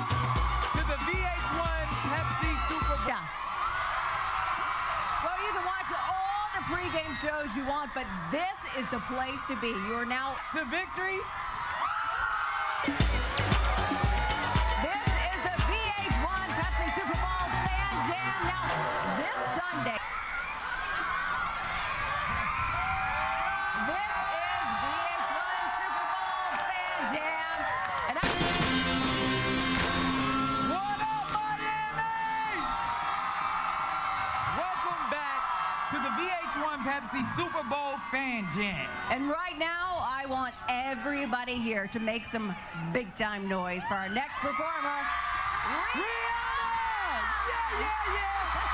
to the VH1 Pepsi Super Bowl. Yeah. Well, you can watch all the pregame shows you want, but this is the place to be. You are now to victory. This is the VH1 Pepsi Super Bowl Fan Jam. Now, this Sunday. This is VH1 Super Bowl Fan Jam. And I to the VH1 Pepsi Super Bowl Fan Jam. And right now, I want everybody here to make some big time noise for our next performer. Rihanna! Yeah, yeah, yeah!